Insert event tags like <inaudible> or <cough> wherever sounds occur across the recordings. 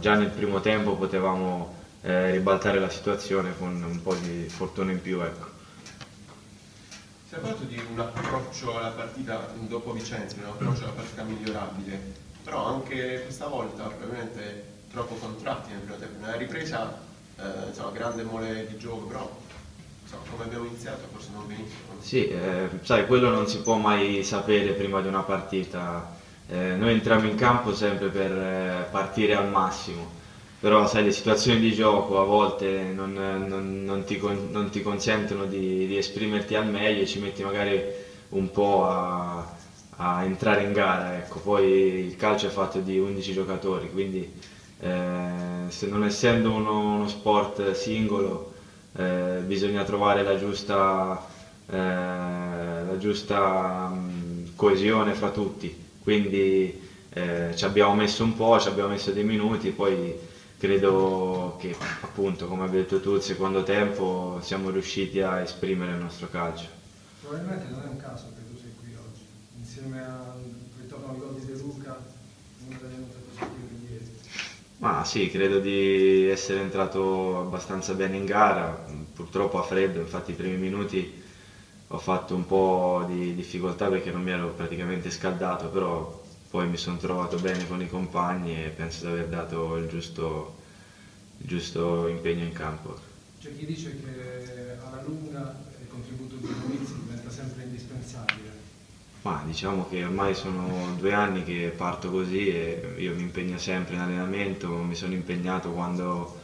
Già nel primo tempo potevamo eh, ribaltare la situazione con un po' di fortuna in più. Ecco. Si è parlato di un approccio alla partita dopo Vicenza, un approccio alla partita migliorabile, però anche questa volta probabilmente troppo contratti nel primo tempo. Nella ripresa, eh, insomma, grande mole di gioco, però insomma, come abbiamo iniziato forse non benissimo. Sì, eh, sai, quello non si può mai sapere prima di una partita. Eh, noi entriamo in campo sempre per eh, partire al massimo, però sai, le situazioni di gioco a volte non, non, non, ti, non ti, consentono di, di, esprimerti al meglio, ci metti magari un po' a, a entrare in gara. Ecco. Poi il calcio è fatto di 11 giocatori, quindi eh, se non essendo uno, uno sport singolo eh, bisogna trovare la giusta, eh, la giusta mh, coesione fra tutti. Quindi eh, ci abbiamo messo un po', ci abbiamo messo dei minuti, poi credo che appunto, come hai detto tu, il secondo tempo siamo riusciti a esprimere il nostro calcio. Probabilmente non è un caso che tu sei qui oggi, insieme al ritorno al gol di De Luca, una delle note positive di ieri. Ma sì, credo di essere entrato abbastanza bene in gara, purtroppo a freddo, infatti i primi minuti ho fatto un po' di difficoltà perché non mi ero praticamente scaldato, però poi mi sono trovato bene con i compagni e penso di aver dato il giusto, il giusto impegno in campo. C'è chi dice che alla lunga il contributo di Novizzi diventa sempre indispensabile. Ma diciamo che ormai sono due anni che parto così e io mi impegno sempre in allenamento, mi sono impegnato quando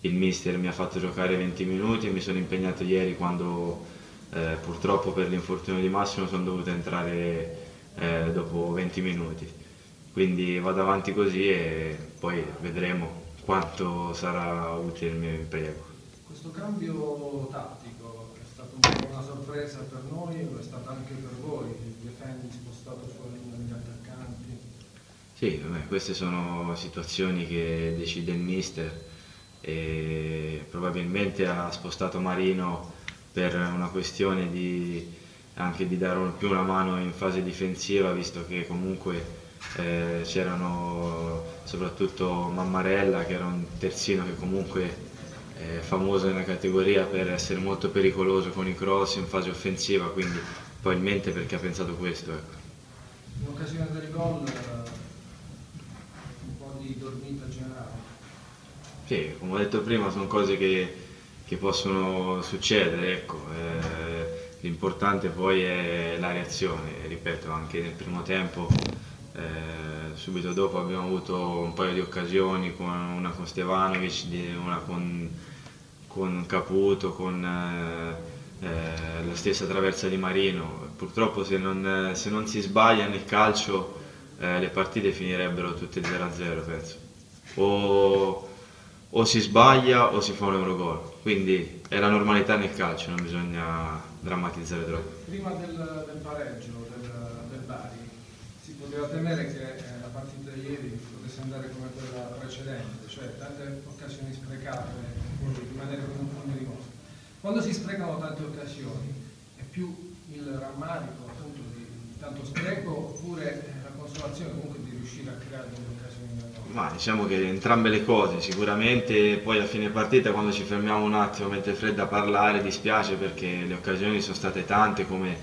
il mister mi ha fatto giocare 20 minuti e mi sono impegnato ieri quando eh, purtroppo per l'infortunio di Massimo sono dovuto entrare eh, dopo 20 minuti. Quindi vado avanti così e poi vedremo quanto sarà utile il mio impiego. Questo cambio tattico è stato un po' una sorpresa per noi o è stato anche per voi? Il Defendi spostato sulla linea degli attaccanti? Sì, beh, queste sono situazioni che decide il mister e probabilmente ha spostato Marino per una questione di, anche di dare più una mano in fase difensiva visto che comunque eh, c'erano soprattutto Mammarella che era un terzino che comunque è famoso nella categoria per essere molto pericoloso con i cross in fase offensiva quindi probabilmente perché ha pensato questo. Ecco. In occasione del gol un po' di dormita generale? Sì, come ho detto prima sono cose che, che possono succedere, ecco. eh, l'importante poi è la reazione, ripeto anche nel primo tempo eh, subito dopo abbiamo avuto un paio di occasioni, con una con Stevanovic, una con, con Caputo, con eh, eh, la stessa traversa di Marino. Purtroppo se non, se non si sbaglia nel calcio eh, le partite finirebbero tutte 0-0 penso. O, o si sbaglia o si fa un Eurogol. Quindi è la normalità nel calcio, non bisogna drammatizzare troppo. Prima del, del pareggio del, del Bari si poteva temere che eh, la partita di ieri potesse andare come quella precedente, cioè tante occasioni sprecate e rimanere con un pugno di mosca. Quando si sprecano tante occasioni è più il rammarico appunto di tanto spreco oppure la consolazione comunque di riuscire a creare delle occasioni ma diciamo che entrambe le cose, sicuramente poi a fine partita quando ci fermiamo un attimo mentre fredda a parlare dispiace perché le occasioni sono state tante come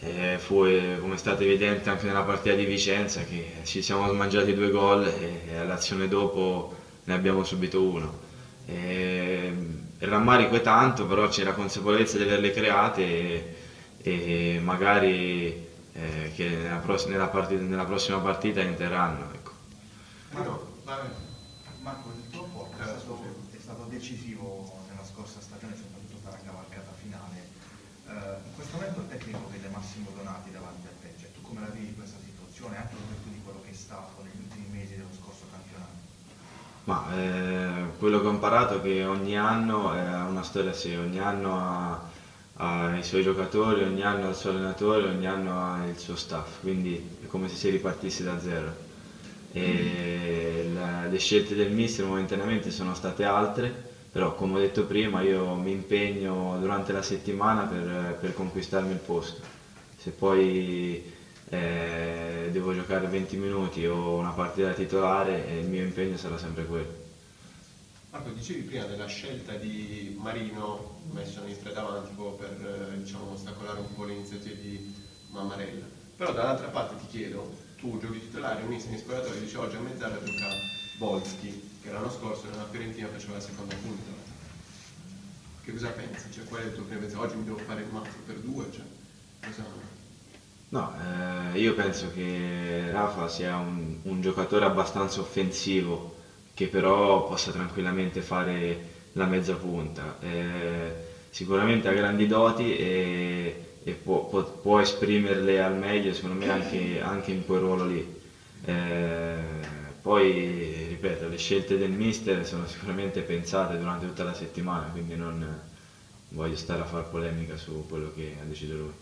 eh, fu, come è stato evidente anche nella partita di Vicenza che ci siamo mangiati due gol e all'azione dopo ne abbiamo subito uno. E, il rammarico è tanto, però c'è la consapevolezza di averle create e, e magari eh, che nella, pross nella, partita, nella, prossima partita entreranno. Marco, Marco, il tuo apporto è stato, è stato decisivo nella scorsa stagione, soprattutto per la cavalcata finale. Uh, in questo momento il tecnico vede Massimo Donati davanti a te, cioè, tu come la vivi questa situazione, anche in virtù di quello che è stato negli ultimi mesi dello scorso campionato? Ma eh, quello che ho imparato è che ogni anno è una storia a sé, ogni anno ha, ha, i suoi giocatori, ogni anno ha il suo allenatore, ogni anno ha il suo staff, quindi è come se si ripartisse da zero. La, le scelte del mister momentaneamente sono state altre, però come ho detto prima io mi impegno durante la settimana per, per conquistarmi il posto. Se poi eh, devo giocare 20 minuti o una partita titolare e il mio impegno sarà sempre quello. Marco, dicevi prima della scelta di Marino messo nei tre davanti per eh, diciamo, ostacolare un po' le iniziative di Mammarella. Però dall'altra parte ti chiedo, tu giochi titolare, unisse in spogliatoio, dici oggi a mezz'ora gioca Volsky, che l'anno scorso nella Fiorentina faceva la seconda punta. Che cosa pensi? Cioè, qual è il tuo pensiero? Oggi mi devo fare il mazzo per due? Cioè, cosa... No, eh, io penso che Rafa sia un, un giocatore abbastanza offensivo che però possa tranquillamente fare la mezza punta. Eh, sicuramente ha grandi doti e, e può, può, può, esprimerle al meglio secondo me anche, anche in quel ruolo lì. Eh, poi, ripeto, le scelte del mister sono sicuramente pensate durante tutta la settimana, quindi non voglio stare a fare polemica su quello che ha deciso lui.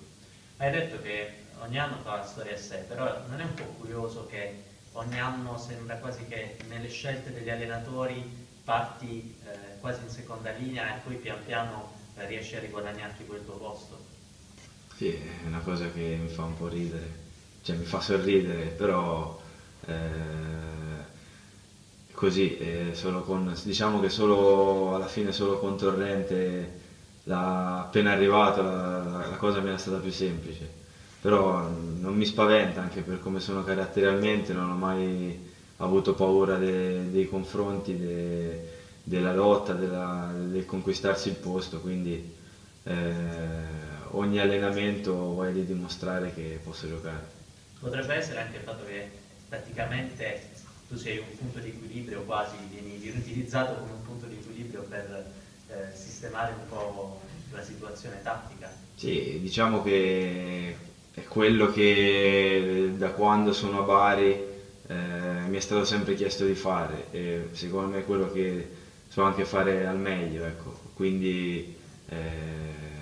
Hai detto che ogni anno fa la storia a sé, però non è un po' curioso che ogni anno sembra quasi che nelle scelte degli allenatori parti eh, quasi in seconda linea e poi pian piano riesci a riguadagnarti quel tuo posto. Sì, è una cosa che mi fa un po' ridere, cioè mi fa sorridere, però eh, così, eh, con, diciamo che solo alla fine solo con Torrente la, appena arrivato la, la, cosa mi era stata più semplice. Però non mi spaventa anche per come sono caratterialmente, non ho mai avuto paura de, dei confronti, de, della lotta, della, del conquistarsi il posto, quindi eh, ogni allenamento voglio di dimostrare che posso giocare. Potrebbe essere anche il fatto che praticamente tu sei un punto di equilibrio quasi, vieni, vieni utilizzato come un punto di equilibrio per eh, sistemare un po' la situazione tattica. Sì, diciamo che è quello che da quando sono a Bari eh, mi è stato sempre chiesto di fare e secondo me è quello che so anche fare al meglio. Ecco. Quindi eh,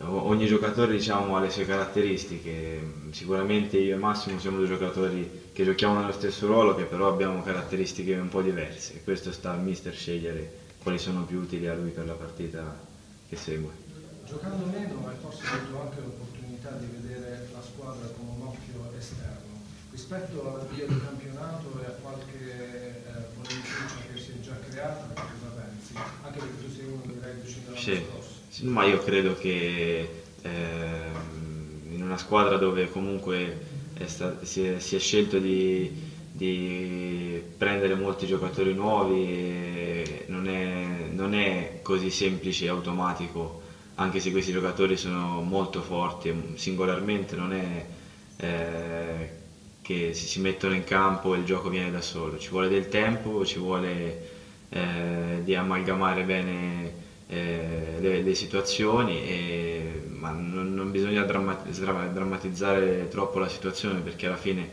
ogni giocatore diciamo, ha le sue caratteristiche, sicuramente io e Massimo siamo due giocatori che giochiamo nello stesso ruolo che però abbiamo caratteristiche un po' diverse e questo sta al mister scegliere quali sono più utili a lui per la partita che segue. Giocando meno hai forse avuto anche l'opportunità di vedere la squadra con un occhio esterno. Rispetto all'avvio del campionato e a qualche eh, polemica che si è già creata, cosa pensi? Anche perché tu sei uno dei reduci dell'anno sì. scorso. Ma io credo che eh, in una squadra dove comunque è si, è, si, è, scelto di, di, prendere molti giocatori nuovi non è, non è così semplice e automatico anche se questi giocatori sono molto forti, singolarmente non è eh, che si, si, mettono in campo e il gioco viene da solo, ci vuole del tempo, ci vuole eh, di amalgamare bene eh, le, le, situazioni, e, ma non, non bisogna drammatizzare troppo la situazione perché alla fine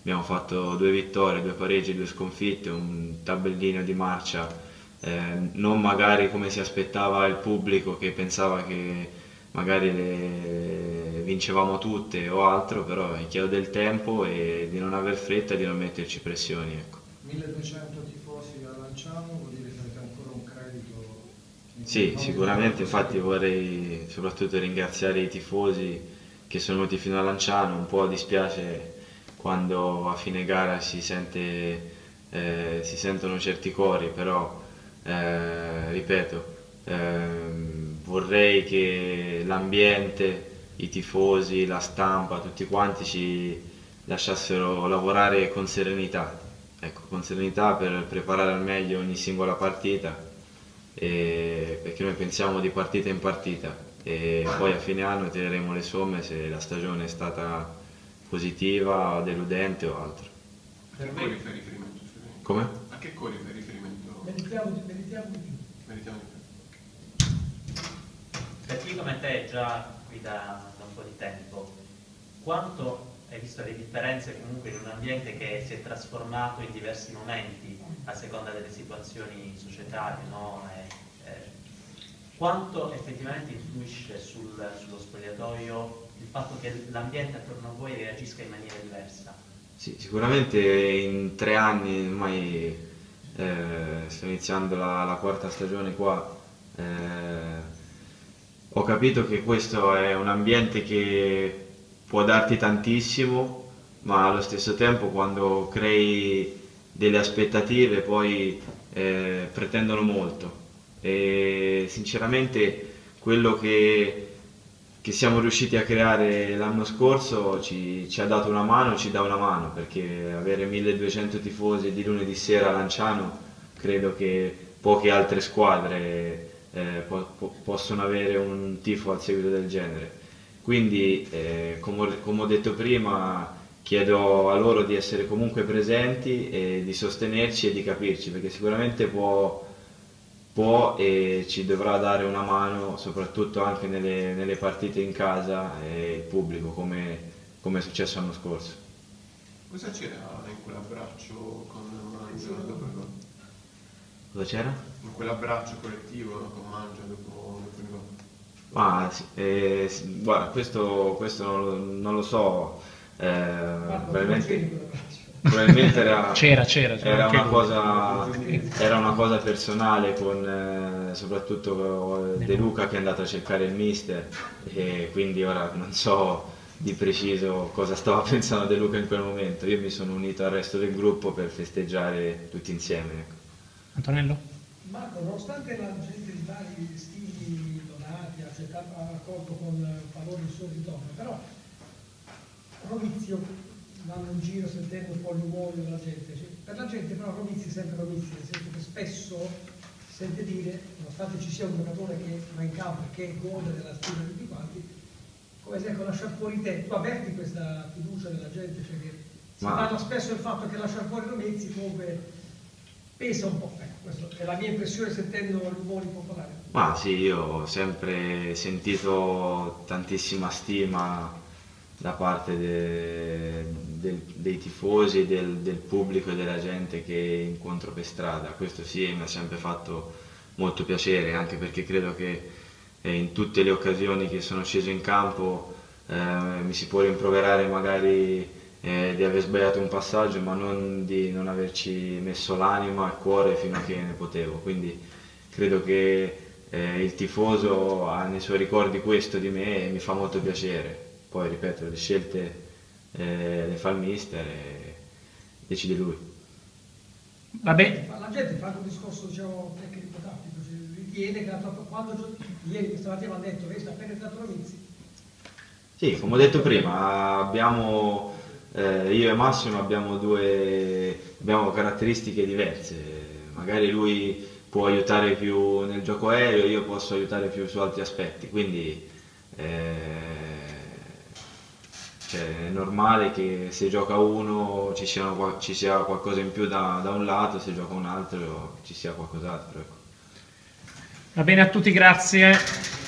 abbiamo fatto due vittorie, due pareggi, due sconfitte, un tabellino di marcia eh, non magari come si aspettava il pubblico che pensava che magari le vincevamo tutte o altro, però è chiaro del tempo e di non aver fretta e di non metterci pressioni. Ecco. 1200 tifosi a Lanciano, vuol dire che avete ancora un credito? Sì, sicuramente, infatti vorrei soprattutto ringraziare i tifosi che sono venuti fino a Lanciano, un po' dispiace quando a fine gara si, sente, eh, si sentono certi cori, però eh, ripeto, ehm, vorrei che l'ambiente, i tifosi, la stampa, tutti quanti ci lasciassero lavorare con serenità, ecco, con serenità per preparare al meglio ogni singola partita, e, perché noi pensiamo di partita in partita e poi a fine anno tireremo le somme se la stagione è stata positiva, deludente o altro. Per me riferimento. Come? A che cori fai riferimento? Meritiamo di, meritiamo di più. Meritiamo di più. Per chi come te già qui da, da un po' di tempo, quanto hai visto le differenze comunque in un ambiente che si è trasformato in diversi momenti a seconda delle situazioni societarie, no? e, eh, quanto effettivamente influisce sul, sullo spogliatoio il fatto che l'ambiente attorno a voi reagisca in maniera diversa? Sì, sicuramente in tre anni ormai eh, sto iniziando la, la, quarta stagione qua, eh, ho capito che questo è un ambiente che può darti tantissimo, ma allo stesso tempo quando crei delle aspettative poi eh, pretendono molto. E sinceramente quello che, che, siamo riusciti a creare l'anno scorso ci, ci, ha dato una mano, ci dà una mano, perché avere 1200 tifosi di lunedì sera a Lanciano credo che poche altre squadre eh, po- po- possono avere un tifo al seguito del genere. Quindi, eh, come, come ho detto prima, chiedo a loro di essere comunque presenti e di sostenerci e di capirci, perché sicuramente può, può e ci dovrà dare una mano, soprattutto anche nelle, nelle partite in casa e il pubblico, come, come è successo l'anno scorso. Cosa c'era in quell'abbraccio con Mangio dopo Cosa c'era? In quell'abbraccio collettivo con Mangio dopo, Ah, eh, guarda, questo, questo non, lo, non lo so eh, probabilmente, probabilmente era, <laughs> c'era, c'era, c'era era, una cosa, era, una cosa, personale con eh, soprattutto De Luca che è andato a cercare il mister e quindi ora non so di preciso cosa stava <laughs> pensando De Luca in quel momento. Io mi sono unito al resto del gruppo per festeggiare tutti insieme. Ecco. Antonello? Marco, nonostante la gente di vari stili donati ha accolto con favore il suo ritorno, però Romizio vanno in giro sentendo un po' l'umore della gente. Cioè, per la gente però Romizio è sempre Romizio, nel senso che spesso sente dire, nonostante ci sia un giocatore che va in campo e che gode della stima di tutti quanti, come se ecco lasciar fuori te, tu avverti questa fiducia della gente, cioè che si parla spesso del fatto che lasciare fuori Romizio comunque pesa un po', ecco, questa è la mia impressione sentendo l'umore popolare. Ma sì, io ho sempre sentito tantissima stima da parte de, de, dei tifosi, del, del, pubblico e della gente che incontro per strada. Questo sì mi ha sempre fatto molto piacere, anche perché credo che eh, in tutte le occasioni che sono sceso in campo eh, mi si può rimproverare magari eh, di aver sbagliato un passaggio, ma non di non averci messo l'anima, il cuore fino a che ne potevo. Quindi credo che eh, il tifoso ha nei suoi ricordi questo di me e mi fa molto piacere poi ripeto le scelte eh, le fa il mister e decide lui. Vabbè. La gente fa un discorso diciamo, tecnico-tattico, cioè, ritiene che quando ieri stamattina hanno detto che sta appena entrato Rovizzi. Sì, come ho detto prima, abbiamo, eh, io e Massimo abbiamo due abbiamo caratteristiche diverse, magari lui può aiutare più nel gioco aereo, io posso aiutare più su altri aspetti, quindi eh, cioè, è normale che se gioca uno ci sia, ci sia qualcosa in più da, da, un lato, se gioca un altro ci sia qualcos'altro. Ecco. Va bene a tutti, grazie.